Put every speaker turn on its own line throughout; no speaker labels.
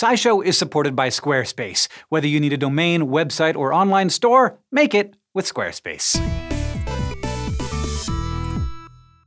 SciShow is supported by Squarespace. Whether you need a domain, website, or online store, make it with Squarespace.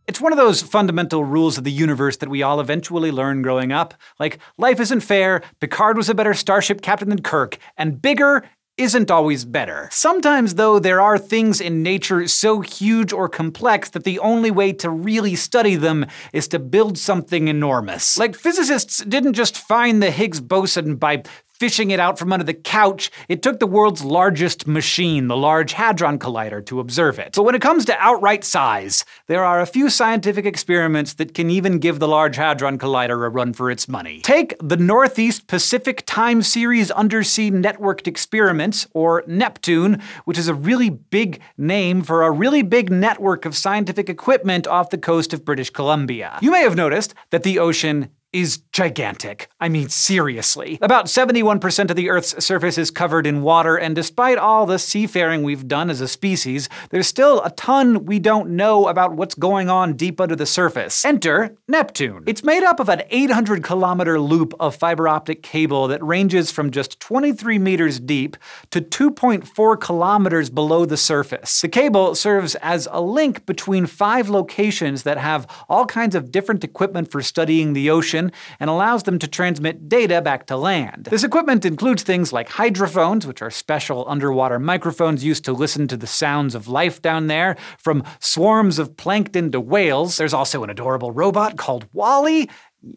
It's one of those fundamental rules of the universe that we all eventually learn growing up. Like, life isn't fair, Picard was a better starship captain than Kirk, and bigger isn't always better. Sometimes, though, there are things in nature so huge or complex that the only way to really study them is to build something enormous. Like, physicists didn't just find the Higgs boson by fishing it out from under the couch, it took the world's largest machine, the Large Hadron Collider, to observe it. But when it comes to outright size, there are a few scientific experiments that can even give the Large Hadron Collider a run for its money. Take the Northeast Pacific Time Series Undersea Networked Experiments, or Neptune, which is a really big name for a really big network of scientific equipment off the coast of British Columbia. You may have noticed that the ocean is gigantic. I mean, seriously. About 71% of the Earth's surface is covered in water, and despite all the seafaring we've done as a species, there's still a ton we don't know about what's going on deep under the surface. Enter Neptune. It's made up of an 800 kilometer loop of fiber optic cable that ranges from just 23 meters deep to 2.4 kilometers below the surface. The cable serves as a link between five locations that have all kinds of different equipment for studying the ocean and allows them to transmit data back to land. This equipment includes things like hydrophones, which are special underwater microphones used to listen to the sounds of life down there, from swarms of plankton to whales. There's also an adorable robot called WALL-E,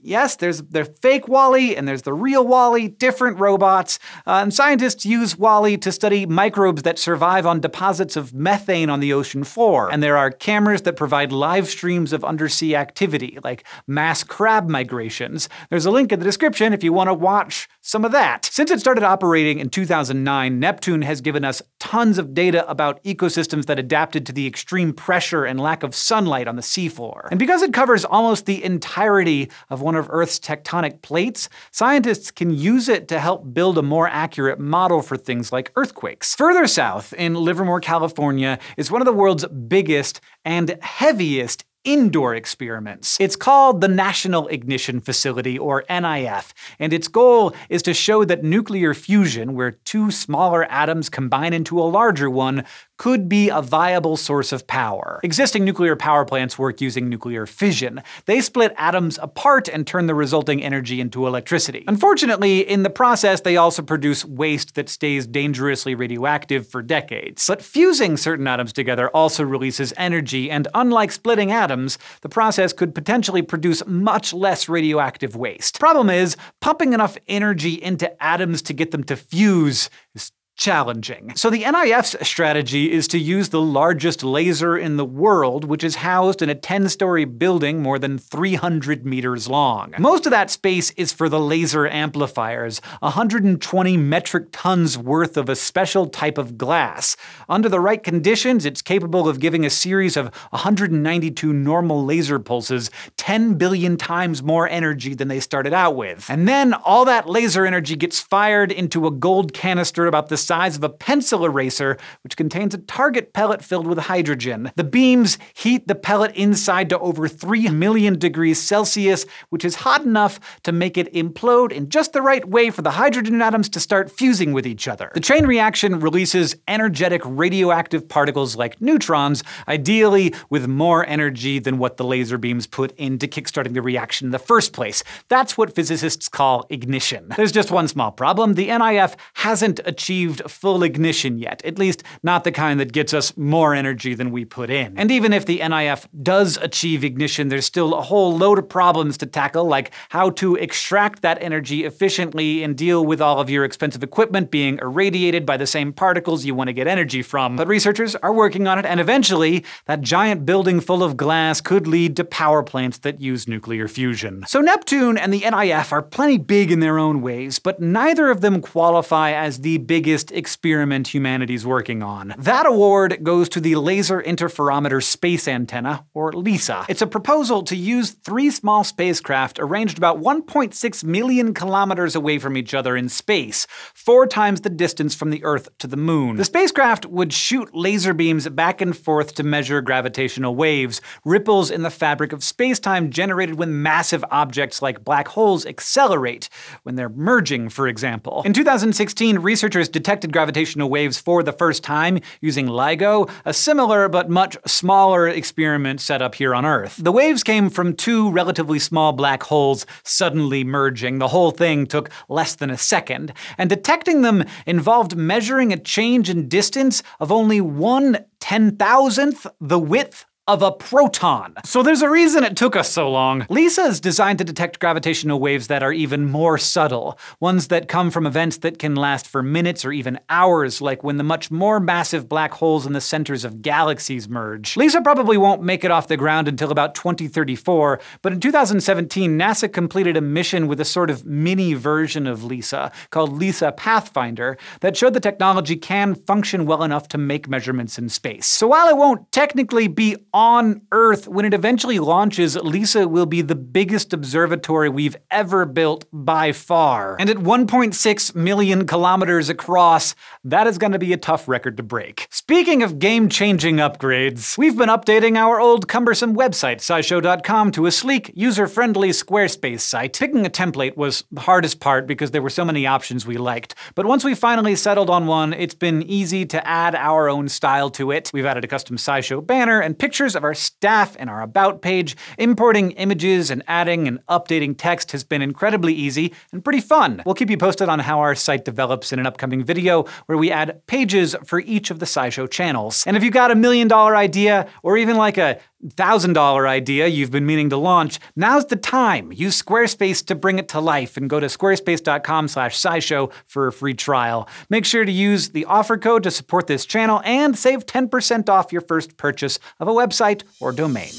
yes, there's the fake WALL-E and there's the real WALL-E, different robots. Uh, and scientists use WALL-E to study microbes that survive on deposits of methane on the ocean floor. And there are cameras that provide live streams of undersea activity, like mass crab migrations. There's a link in the description if you want to watch some of that. Since it started operating in 2009, Neptune has given us tons of data about ecosystems that adapted to the extreme pressure and lack of sunlight on the seafloor. And because it covers almost the entirety of of one of Earth's tectonic plates, scientists can use it to help build a more accurate model for things like earthquakes. Further south, in Livermore, California, is one of the world's biggest and heaviest indoor experiments. It's called the National Ignition Facility, or NIF, and its goal is to show that nuclear fusion, where two smaller atoms combine into a larger one, could be a viable source of power. Existing nuclear power plants work using nuclear fission. They split atoms apart and turn the resulting energy into electricity. Unfortunately, in the process, they also produce waste that stays dangerously radioactive for decades. But fusing certain atoms together also releases energy, and unlike splitting atoms, the process could potentially produce much less radioactive waste. Problem is, pumping enough energy into atoms to get them to fuse is challenging. So the NIF's strategy is to use the largest laser in the world, which is housed in a 10-story building more than 300 meters long. Most of that space is for the laser amplifiers, 120 metric tons worth of a special type of glass. Under the right conditions, it's capable of giving a series of 192 normal laser pulses 10 billion times more energy than they started out with. And then all that laser energy gets fired into a gold canister about the size of a pencil eraser, which contains a target pellet filled with hydrogen. The beams heat the pellet inside to over 3 million degrees Celsius, which is hot enough to make it implode in just the right way for the hydrogen atoms to start fusing with each other. The chain reaction releases energetic radioactive particles like neutrons, ideally with more energy than what the laser beams put into kickstarting the reaction in the first place. That's what physicists call ignition. There's just one small problem. The NIF hasn't achieved achieved full ignition yet, at least not the kind that gets us more energy than we put in. And even if the NIF does achieve ignition, there's still a whole load of problems to tackle, like how to extract that energy efficiently and deal with all of your expensive equipment being irradiated by the same particles you want to get energy from. But researchers are working on it, and eventually, that giant building full of glass could lead to power plants that use nuclear fusion. So Neptune and the NIF are plenty big in their own ways, but neither of them qualify as the biggest biggest experiment humanity's working on. That award goes to the Laser Interferometer Space Antenna, or LISA. It's a proposal to use three small spacecraft arranged about 1.6 million kilometers away from each other in space, four times the distance from the Earth to the Moon. The spacecraft would shoot laser beams back and forth to measure gravitational waves, ripples in the fabric of spacetime generated when massive objects like black holes accelerate, when they're merging, for example. In 2016, researchers detected gravitational waves for the first time using LIGO, a similar but much smaller experiment set up here on Earth. The waves came from two relatively small black holes suddenly merging. The whole thing took less than a second, and detecting them involved measuring a change in distance of only one ten thousandth the width of a proton. So there's a reason it took us so long. LISA is designed to detect gravitational waves that are even more subtle, ones that come from events that can last for minutes or even hours, like when the much more massive black holes in the centers of galaxies merge. LISA probably won't make it off the ground until about 2034, but in 2017, NASA completed a mission with a sort of mini version of LISA called LISA Pathfinder that showed the technology can function well enough to make measurements in space. So while it won't technically be on Earth, when it eventually launches, LISA will be the biggest observatory we've ever built by far. And at 1.6 million kilometers across, that is going to be a tough record to break. Speaking of game-changing upgrades, we've been updating our old cumbersome website, scishow.com, to a sleek, user-friendly Squarespace site. Picking a template was the hardest part because there were so many options we liked. But once we finally settled on one, it's been easy to add our own style to it. We've added a custom SciShow banner and pictures pictures of our staff and our About page, importing images and adding and updating text has been incredibly easy and pretty fun. We'll keep you posted on how our site develops in an upcoming video where we add pages for each of the SciShow channels. And if you got a million dollar idea, or even like a $1,000 idea you've been meaning to launch, now's the time. Use Squarespace to bring it to life and go to squarespace.com slash scishow for a free trial. Make sure to use the offer code to support this channel and save 10% off your first purchase of a website or domain.